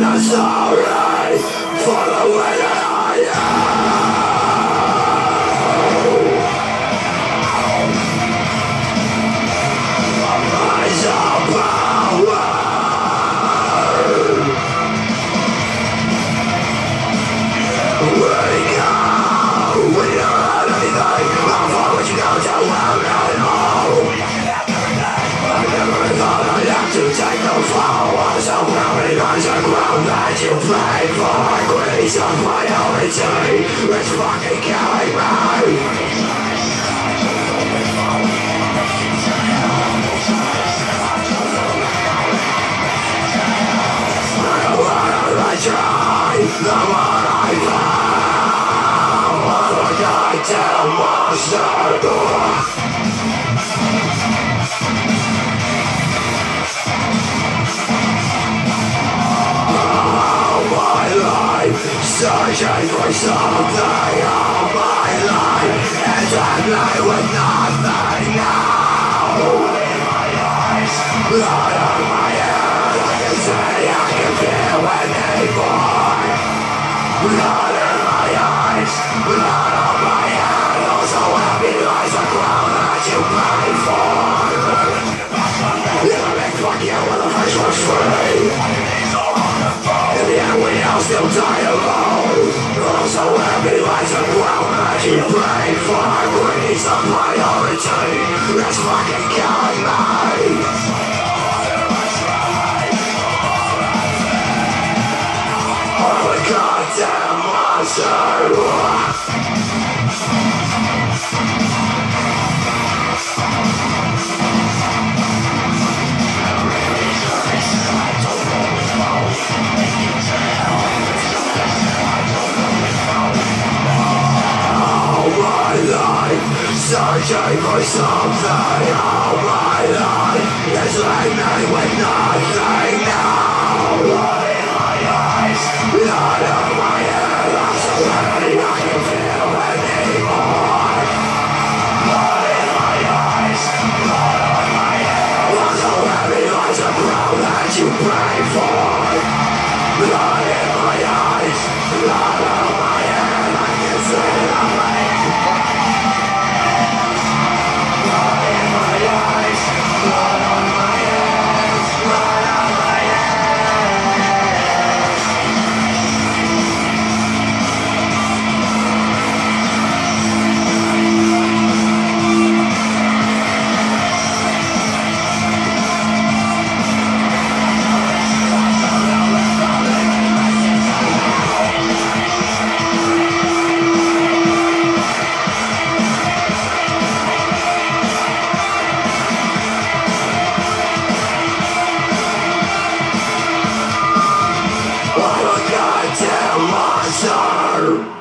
Dinosaur, follow it ground that you play for Grease of priority It's fucking killing me I try, the more I fall I'm a goddamn monster Searching for something all my life And I'm left with nothing now In my eyes, blood on my head I can see, I can feel anymore Blood in my eyes, blood on my head Also happy lies a crown that you pay for Yeah, big fuck you when the first was free in the end we all still die alone Also happy lies a ground that you pray for Grease the priority That's fucking killing me a goddamn monster Searching for something all my life It's like me with nothing now Sir!